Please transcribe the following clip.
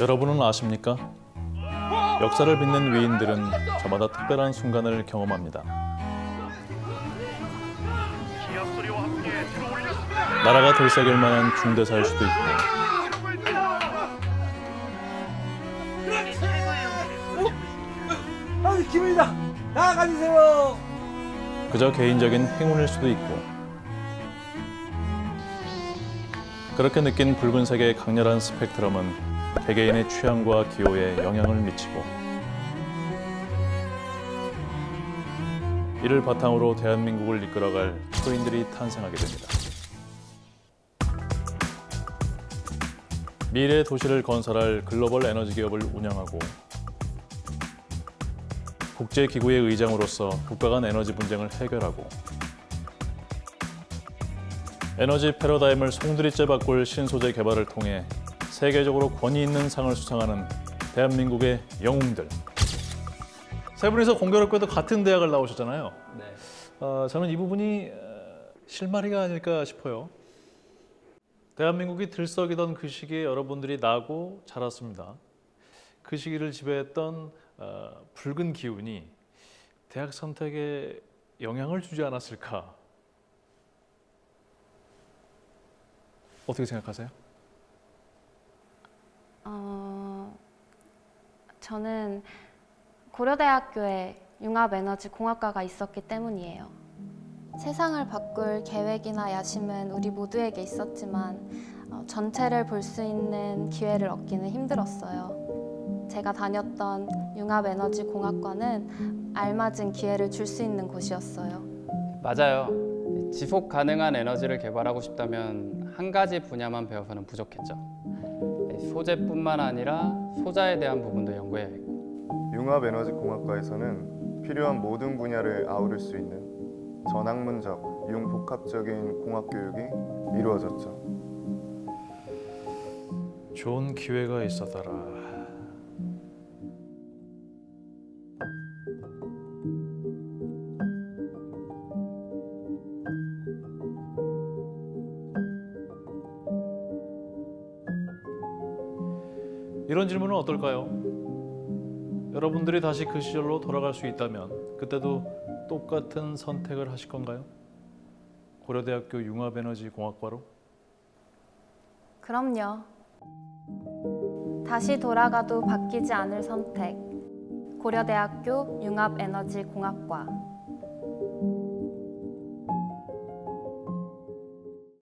여러분은 아십니까? 역사를 빛낸 위인들은 저마다 특별한 순간을 경험합니다. 나라가 들썩일 만한 중대사일 수도 있고 아, 기분이다. 나가주세요. 그저 개인적인 행운일 수도 있고 그렇게 느낀 붉은색의 강렬한 스펙트럼은 개개인의 취향과 기호에 영향을 미치고 이를 바탕으로 대한민국을 이끌어갈 초인들이 탄생하게 됩니다. 미래 도시를 건설할 글로벌 에너지 기업을 운영하고 국제기구의 의장으로서 국가 간 에너지 분쟁을 해결하고 에너지 패러다임을 송두리째 바꿀 신소재 개발을 통해 세계적으로 권위 있는 상을 수상하는 대한민국의 영웅들. 세 분이서 공교롭게도 같은 대학을 나오셨잖아요. 네. 어, 저는 이 부분이 어, 실마리가 아닐까 싶어요. 대한민국이 들썩이던 그 시기에 여러분들이 나고 자랐습니다. 그 시기를 지배했던 어, 붉은 기운이 대학 선택에 영향을 주지 않았을까? 어떻게 생각하세요? 어, 저는 고려대학교에 융합에너지공학과가 있었기 때문이에요. 세상을 바꿀 계획이나 야심은 우리 모두에게 있었지만 어, 전체를 볼 수 있는 기회를 얻기는 힘들었어요. 제가 다녔던 융합에너지공학과는 알맞은 기회를 줄 수 있는 곳이었어요. 맞아요. 지속 가능한 에너지를 개발하고 싶다면 한 가지 분야만 배워서는 부족했죠. 소재뿐만 아니라 소자에 대한 부분도 연구해야 했고 융합에너지공학과에서는 필요한 모든 분야를 아우를 수 있는 전학문적, 융복합적인 공학 교육이 이루어졌죠. 좋은 기회가 있었더라. 이런 질문은 어떨까요? 여러분들이 다시 그 시절로 돌아갈 수 있다면 그때도 똑같은 선택을 하실 건가요? 고려대학교 융합에너지공학과로? 그럼요. 다시 돌아가도 바뀌지 않을 선택. 고려대학교 융합에너지공학과.